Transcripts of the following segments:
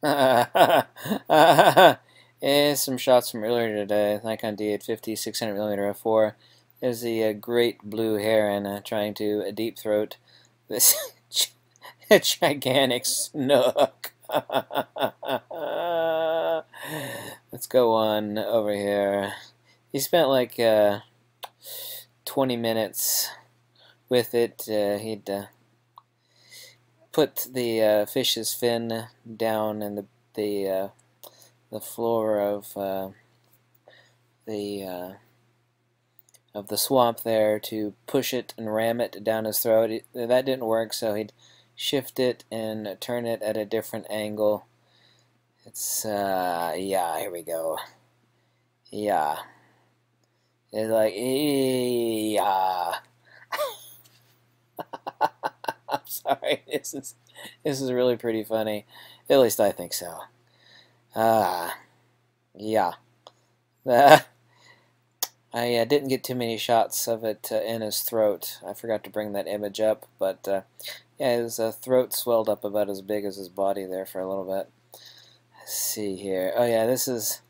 and some shots from earlier today. Nikon D850 600mm f4. There's the uh, great blue heron uh, trying to uh, deep throat this gigantic snook. Let's go on over here. He spent like uh, 20 minutes with it. Uh, he'd uh, put the uh, fish's fin down in the the uh, the floor of uh, the uh, of the swamp there to push it and ram it down his throat. that didn't work, so he'd shift it and turn it at a different angle. It's uh, yeah, here we go. Yeah, it's like yeah. I'm sorry. This is this is really pretty funny. At least I think so. Ah, uh, yeah. I uh, didn't get too many shots of it uh, in his throat. I forgot to bring that image up, but uh, yeah, his uh, throat swelled up about as big as his body there for a little bit. Let's see here. Oh yeah, this is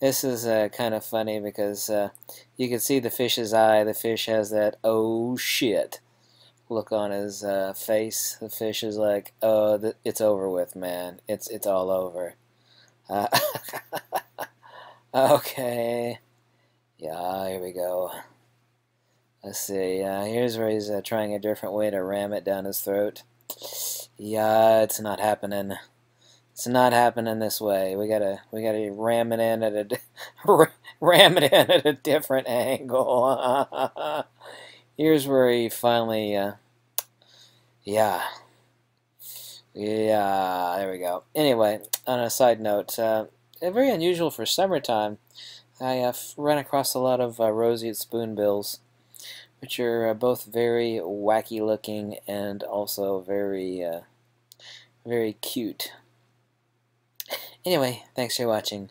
this is uh, kind of funny because uh, you can see the fish's eye. The fish has that oh shit look on his uh, face. The fish is like, "Oh, it's over with, man. It's it's all over." Uh, okay. Yeah, here we go. Let's see. Uh, here's where he's uh, trying a different way to ram it down his throat. Yeah, it's not happening. It's not happening this way. We gotta we gotta ram it in at a ram it in at a different angle. Here's where he finally, uh, yeah, yeah, there we go. Anyway, on a side note, uh, very unusual for summertime. I uh, run across a lot of uh, roseate spoonbills, which are uh, both very wacky looking and also very, uh, very cute. Anyway, thanks for watching.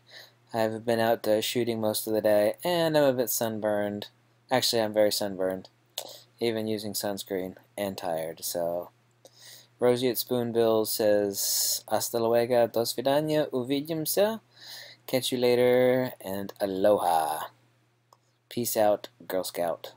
I've been out uh, shooting most of the day, and I'm a bit sunburned. Actually, I'm very sunburned even using sunscreen, and tired. So, Roseate Spoonbill says, Hasta luego, dos vidania, uvidimся. Catch you later, and aloha. Peace out, Girl Scout.